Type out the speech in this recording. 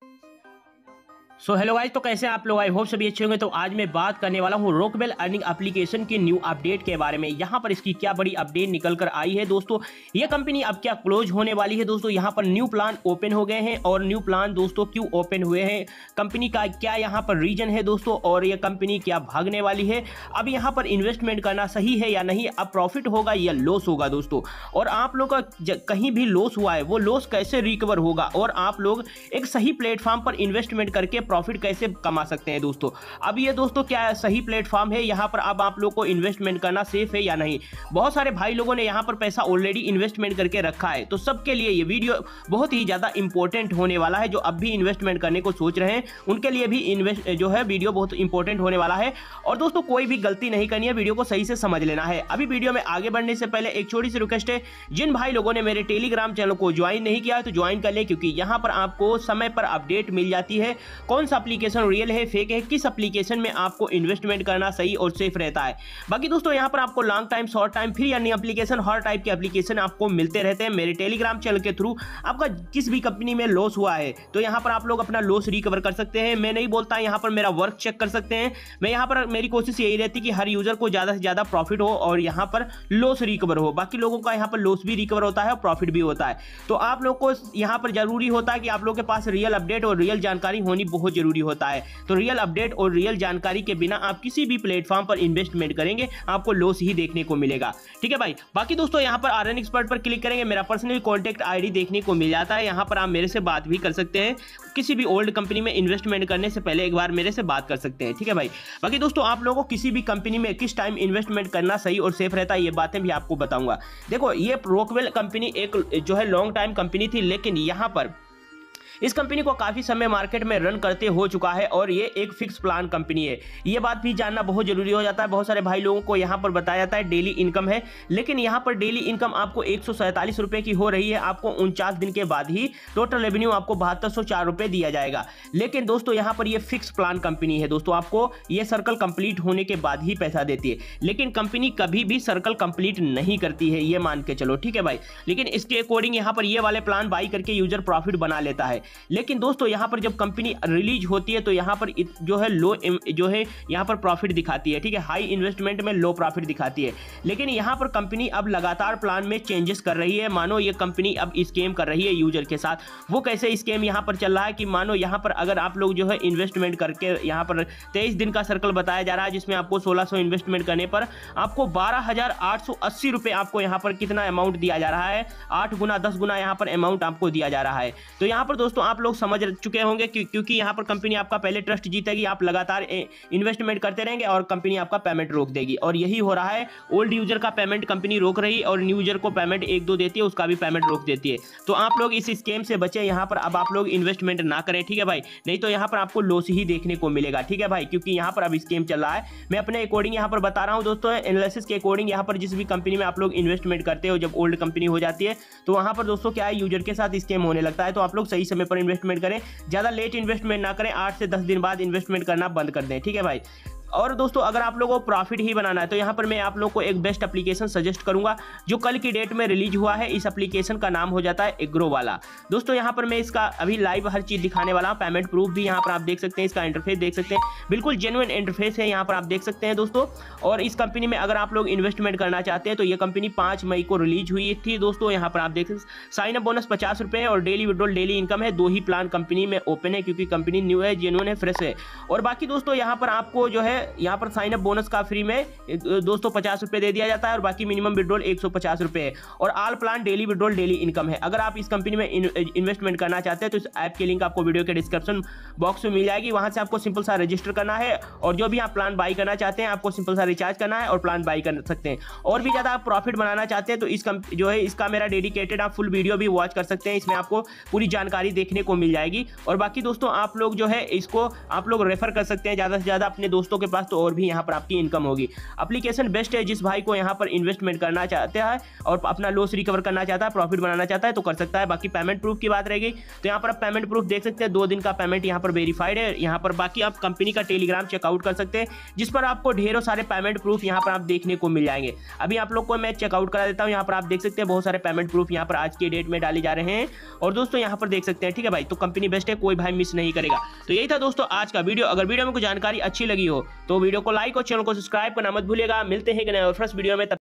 Thank you. So hello guys तो कैसे आप लोग? आई होप सभी अच्छे होंगे। तो आज मैं बात करने वाला हूँ रोकवेल अर्निंग एप्लीकेशन की न्यू अपडेट के बारे में। यहाँ पर इसकी क्या बड़ी अपडेट निकल कर आई है दोस्तों? ये कंपनी अब क्या क्लोज होने वाली है दोस्तों? यहाँ पर न्यू प्लान ओपन हो गए हैं और न्यू प्लान दोस्तों क्यों ओपन हुए हैं? कंपनी का क्या यहाँ पर रीजन है दोस्तों? और ये कंपनी क्या भागने वाली है? अब यहाँ पर इन्वेस्टमेंट करना सही है या नहीं? अब प्रॉफिट होगा या लॉस होगा दोस्तों? और आप लोग का कहीं भी लॉस हुआ है, वो लॉस कैसे रिकवर होगा? और आप लोग एक सही प्लेटफॉर्म पर इन्वेस्टमेंट करके प्रॉफिट कैसे कमा सकते हैं दोस्तों? अब ये दोस्तों क्या सही प्लेटफॉर्म है? यहाँ पर अब आप लोग को इन्वेस्टमेंट करना सेफ़ है या नहीं? बहुत सारे भाई लोगों ने यहाँ पर पैसा ऑलरेडी इन्वेस्टमेंट करके रखा है। तो सबके लिए ये वीडियो बहुत ही ज़्यादा इंपॉर्टेंट होने वाला है, जो अब भी इन्वेस्टमेंट करने को सोच रहे हैं। उनके लिए भी इन्वेस्ट जो है वीडियो बहुत इंपॉर्टेंट होने वाला है। और दोस्तों, कोई भी गलती नहीं करनी है वीडियो को सही से समझ लेना है। अभी वीडियो में आगे बढ़ने से पहले एक छोटी सी रिक्वेस्ट है। जिन भाई लोगों ने मेरे टेलीग्राम चैनल को ज्वाइन नहीं किया तो ज्वाइन कर ले, क्योंकि यहाँ पर आपको समय पर अपडेट मिल जाती है। कौन सा एप्लीकेशन रियल है फेक है, किस एप्लीकेशन में आपको इन्वेस्टमेंट करना सही और सेफ़ रहता है? बाकी दोस्तों, यहाँ पर आपको लॉन्ग टाइम शॉर्ट टाइम फिर यानी एप्लीकेशन हर टाइप के एप्लीकेशन आपको मिलते रहते हैं मेरे टेलीग्राम चैनल के थ्रू आपका किस भी कंपनी में लॉस हुआ है तो यहाँ पर आप लोग अपना लॉस रिकवर कर सकते हैं। मैं नहीं बोलता यहाँ पर मेरा वर्क चेक कर सकते हैं। मैं यहाँ पर, मेरी कोशिश यही रहती कि हर यूज़र को ज़्यादा से ज़्यादा प्रॉफिट हो और यहाँ पर लॉस रिकवर हो। बाकी लोगों का यहाँ पर लॉस भी रिकवर होता है और प्रॉफिट भी होता है। तो आप लोग को यहाँ पर ज़रूरी होता है कि आप लोग के पास रियल अपडेट और रियल जानकारी होनी बहुत ज़रूरी होता है। तो रियल अपडेट और रियल जानकारी के बिना आप किसी भी प्लेटफॉर्म पर इन्वेस्टमेंट करेंगे, आपको लॉस ही देखने को मिलेगा। ठीक है भाई? बाकी दोस्तों, यहाँ पर आर एन एक्सपर्ट पर क्लिक करेंगे, मेरा पर्सनल कॉन्टैक्ट आईडी देखने को मिल जाता है। यहाँ पर आप मेरे से बात भी कर सकते हैं। किसी भी ओल्ड कंपनी में इन्वेस्टमेंट करने से पहले एक बार मेरे से बात कर सकते हैं। ठीक है भाई? बाकी दोस्तों, आप लोगों को किसी भी कंपनी में किस टाइम इन्वेस्टमेंट करना सही और सेफ़ रहता है, ये बातें भी आपको बताऊँगा। देखो, ये रोकवेल कंपनी एक जो है लॉन्ग टाइम कंपनी थी, लेकिन यहाँ पर इस कंपनी को काफ़ी समय मार्केट में रन करते हो चुका है और ये एक फिक्स प्लान कंपनी है। ये बात भी जानना बहुत ज़रूरी हो जाता है। बहुत सारे भाई लोगों को यहाँ पर बताया जाता है, डेली इनकम है। लेकिन यहाँ पर डेली इनकम आपको एक रुपए की हो रही है। आपको उनचास दिन के बाद ही टोटल रेवेन्यू आपको बहत्तर रुपए दिया जाएगा। लेकिन दोस्तों, यहाँ पर ये फिक्स प्लान कंपनी है। दोस्तों, आपको ये सर्कल कंप्लीट होने के बाद ही पैसा देती है। लेकिन कंपनी कभी भी सर्कल कंप्लीट नहीं करती है, ये मान के चलो, ठीक है भाई? लेकिन इसके अकॉर्डिंग यहाँ पर ये वाले प्लान बाई करके यूज़र प्रॉफिट बना लेता है। लेकिन दोस्तों यहाँ पर जब कंपनी रिलीज़ होती है तो यहाँ पर जो है लो जो है यहाँ पर प्रॉफिट दिखाती है ठीक है हाई इन्वेस्टमेंट में लो प्रॉफिट दिखाती है लेकिन यहाँ पर कंपनी अब लगातार प्लान में चेंजेस कर रही है मानो ये कंपनी अब स्केम कर रही है यूज़र के साथ वो कैसे स्केम यहाँ पर चल रहा है कि मानो यहाँ पर अगर आप लोग जो है इन्वेस्टमेंट करके यहाँ पर तेईस दिन का सर्कल बताया जा रहा है जिसमें आपको सोलह इन्वेस्टमेंट करने पर आपको बारह आपको यहाँ पर कितना अमाउंट दिया जा रहा है आठ गुना दस गुना यहाँ पर अमाउंट आपको दिया जा रहा है तो यहाँ पर दोस्तों आप लोग समझ चुके होंगे क्योंकि यहाँ पर कंपनी आपका पहले ट्रस्ट जीतेगी, आप लगातार इन्वेस्टमेंट करते रहेंगे और कंपनी आपका पेमेंट रोक देगी। और यही हो रहा है ओल्ड यूज़र का पेमेंट कंपनी रोक रही और न्यू यूज़र को पेमेंट एक दो देती है, उसका भी पेमेंट रोक देती है। तो आप लोग इस स्कीम से बचे, यहाँ पर अब आप लोग इन्वेस्टमेंट ना करें, ठीक है भाई? नहीं तो यहाँ पर आपको लॉस ही देखने को मिलेगा, ठीक है भाई? क्योंकि यहाँ पर अब स्कीम चल रहा है। मैं अपने अकॉर्डिंग यहाँ पर बता रहा हूँ दोस्तों एनालिसिस के अकॉर्डिंग यहाँ पर जिस भी कंपनी में आप लोग इन्वेस्टमेंट करते हो, जब ओल्ड कंपनी हो जाती है तो वहाँ पर दोस्तों क्या है यूज़र के साथ स्कीम होने लगता है तो आप लोग सही समय पर इन्वेस्टमेंट करें, ज़्यादा लेट इन्वेस्टमेंट ना करें, आठ से दस दिन बाद इन्वेस्टमेंट करना बंद कर दें, ठीक है भाई? और दोस्तों, अगर आप लोगों को प्रॉफिट ही बनाना है तो यहाँ पर मैं आप लोग को एक बेस्ट एप्लीकेशन सजेस्ट करूँगा, जो कल की डेट में रिलीज़ हुआ है। इस एप्लीकेशन का नाम हो जाता है एग्रो वाला। दोस्तों, यहाँ पर मैं इसका अभी लाइव हर चीज़ दिखाने वाला हूँ। पेमेंट प्रूफ भी यहाँ पर आप देख सकते हैं, इसका इंटरफेस देख सकते हैं। बिल्कुल जेनुअन इंटरफेस है यहाँ पर आप देख सकते हैं दोस्तों। और इस कंपनी में अगर आप लोग इन्वेस्टमेंट करना चाहते हैं तो ये कंपनी पाँच मई को रिलीज़ हुई थी दोस्तों। यहाँ पर आप देख सकते साइन अप बोनस पचास और डेली विड्रोल डेली इनकम है। दो ही प्लान कंपनी में ओपन है, क्योंकि कंपनी न्यू है जेनुअन है फ्रेश है। और बाकी दोस्तों, यहाँ पर आपको जो है यहाँ पर साइन अप बोनस का फ्री में दो सौ पचास रुपये दे दिया जाता है और बाकी मिनिमम विड्रोल एक सौ पचास रुपये है। और all plan daily withdrawal daily income है। अगर आप इस कंपनी में इन्वेस्टमेंट करना चाहते हैं तो इस ऐप की लिंक आपको वीडियो के डिस्क्रिप्शन बॉक्स में मिल जाएगी। वहाँ से आपको सिंपल सा रजिस्टर करना है और जो भी आप प्लान बाई करना चाहते हैं, आपको सिंपल सा रिचार्ज करना है और प्लान बाई कर सकते हैं। और भी ज़्यादा आप प्रॉफिट बनाना चाहते हैं तो इस जो है इसका मेरा डेडिकेटेड आप फुल वीडियो भी वॉच कर सकते हैं। इसमें आपको पूरी जानकारी देखने को मिल जाएगी। और बाकी दोस्तों, आप लोग जो है, इसको आप लोग रेफर कर सकते हैं। ज़्यादा से ज़्यादा अपने दोस्तों के पास तो और भी यहाँ पर आपकी इनकम होगी। अप्लीकेशन बेस्ट है, जिस भाई को यहाँ पर इन्वेस्टमेंट करना चाहता है और अपना लॉस रिकवर करना चाहता है प्रॉफिट बनाना चाहता है तो कर सकता है। बाकी पेमेंट प्रूफ की बात रहेगी तो यहाँ पर आप पेमेंट प्रूफ देख सकते हैं। दो दिन का पेमेंट यहाँ पर वेरीफाइड है। यहाँ पर बाकी आप कंपनी का टेलीग्राम चेकआउट कर सकते हैं, जिस पर आपको ढेरों सारे पेमेंट प्रूफ यहाँ पर आप देखने को मिल जाएँगे। अभी आप लोग को मैं चेकआउट करा देता हूँ। यहाँ पर आप देख सकते हैं, बहुत सारे पेमेंट प्रूफ यहाँ पर आज के डेट में डाले जा रहे हैं। और दोस्तों, यहाँ पर देख सकते हैं, ठीक है भाई? तो कंपनी बेस्ट है, कोई भाई मिस नहीं करेगा। तो यही था दोस्तों आज का वीडियो। अगर वीडियो में कोई जानकारी अच्छी लगी हो तो वीडियो को लाइक और चैनल को सब्सक्राइब करना मत भूलिएगा। मिलते हैं कि नए फ़र्स्ट वीडियो में